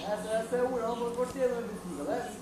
Essa, essa é o Urão, vou ter no bicicleta.